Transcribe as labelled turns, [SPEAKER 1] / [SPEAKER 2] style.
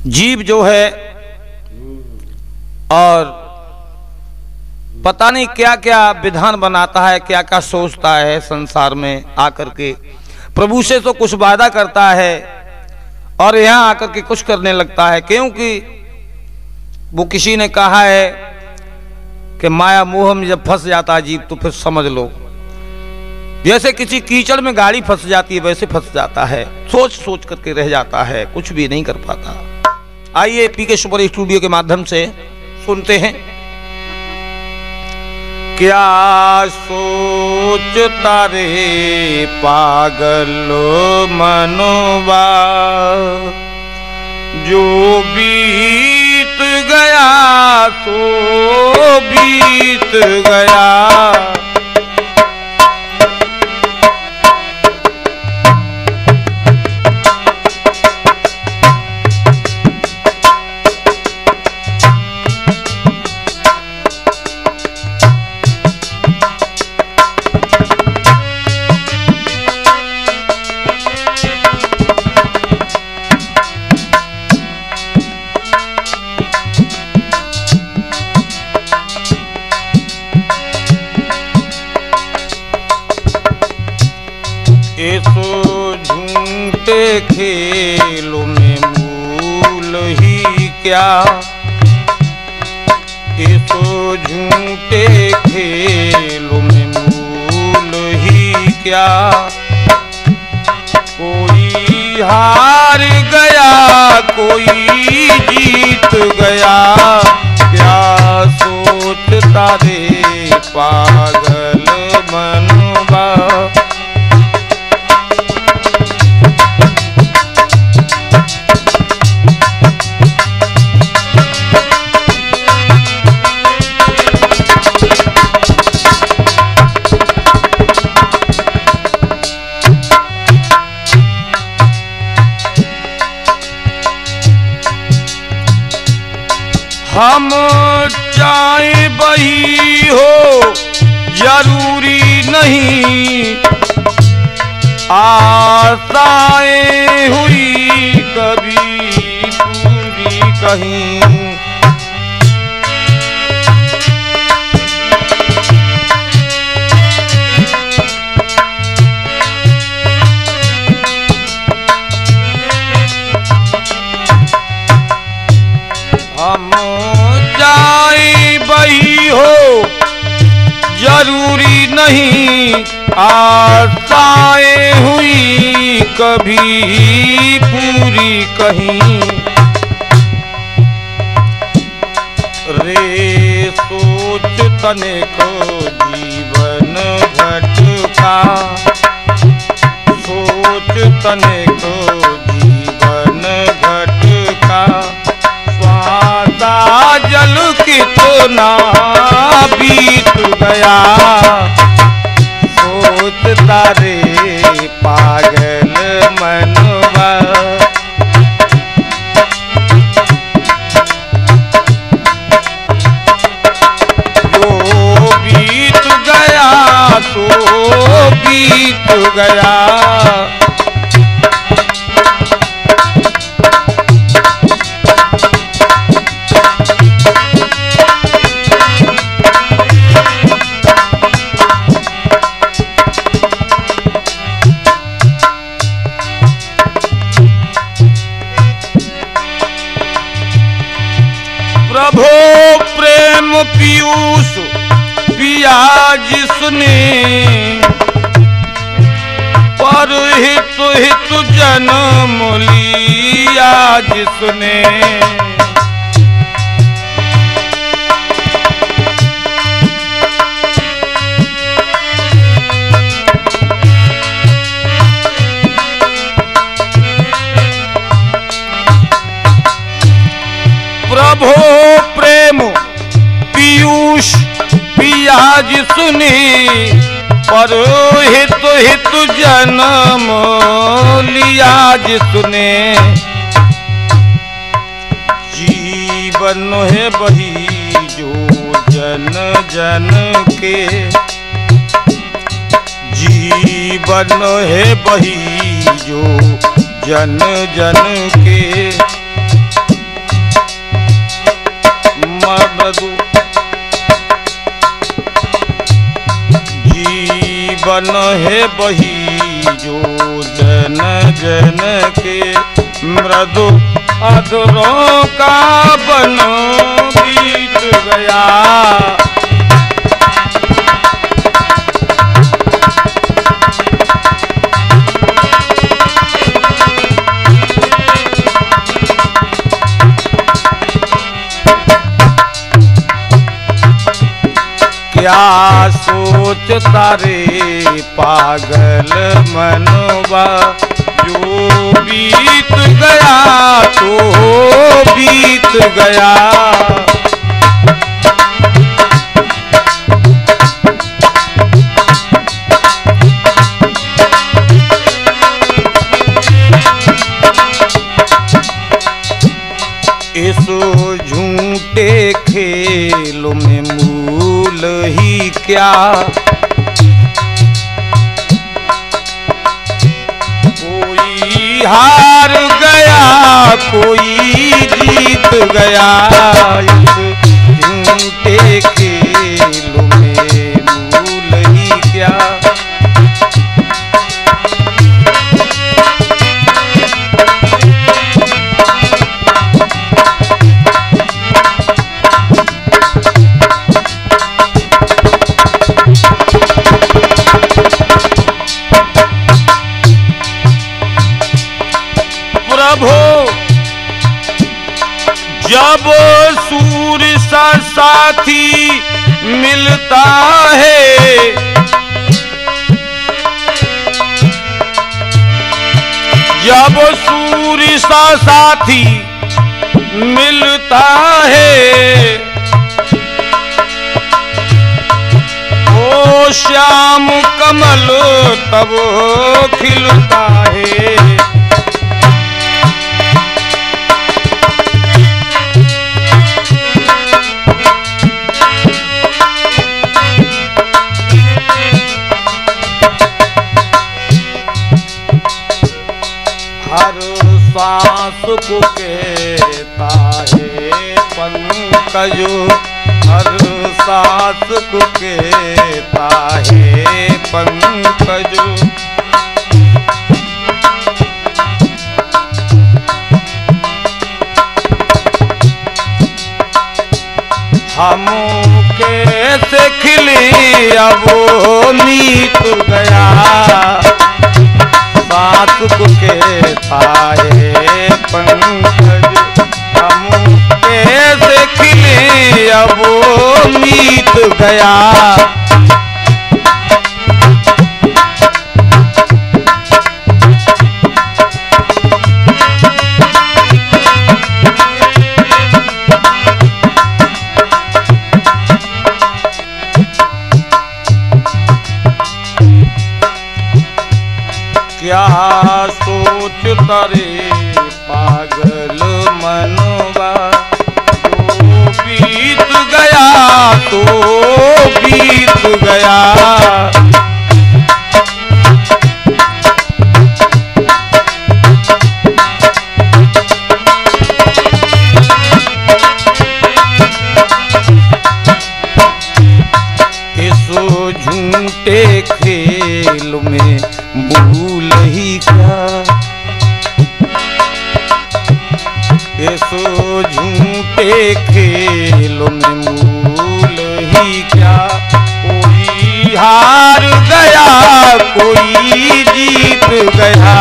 [SPEAKER 1] जीव जो है और पता नहीं क्या क्या विधान बनाता है, क्या क्या सोचता है संसार में आकर के। प्रभु से तो कुछ वादा करता है और यहाँ आकर के कुछ करने लगता है, क्योंकि वो किसी ने कहा है कि माया मोह में जब फंस जाता है जीव तो फिर समझ लो। जैसे किसी कीचड़ में गाड़ी फंस जाती है, वैसे फंस जाता है। सोच सोच करके रह जाता है, कुछ भी नहीं कर पाता। आइए पी के सुपर स्टूडियो के माध्यम से सुनते हैं। क्या सोचता रे पागल मनोबा जो बीत गया तो बीत गया। क्या? ऐसो झूठे खेलों में मूल ही क्या? कोई हार गया, कोई जीत गया। क्या सोचता रे पागल मनवा आशाएँ हुई कभी पूरी कहीं। हम जाए बही हो ज़रूरी नहीं आशाएँ हुई कभी पूरी कहीं। रे सोच तने को जीवन घटका सोच तने को जीवन घटका स्वादा जल कितना बीत गया। सोचता रे पागल मनवा। जो बीत गया तो बीत गया। जिसने पर हित हित जन्म लिया जिसने प्रभो सुनी, पर हित हित जन्म लिया जिसने जीवन है बही जो जन जन के। जीवन है बही जो जन जन के। मरदू मन है बही जो जन जन के मृदु अधरों का बन बीत गया? सोचता रे पागल मनवा जो बीत गया तो बीत गया। झूठे खेल में मूल ही क्या? हार गया कोई जीत गया। इस साथी मिलता है। जब सूर्य सा साथी मिलता है। ओ श्याम कमल तब खिलता है। सांस को कहता है पंकज हर सांस को कहता है पंकज हम कैसे खिले अब नीत गया सास के पाए पंकज हम कैसे खिले अब मीत गया। क्या सोच तरे पागल मनवा। तो बीत गया तो बीत गया। के सो झूठे खेलो मूल ही क्या? कोई हार गया कोई जीत गया।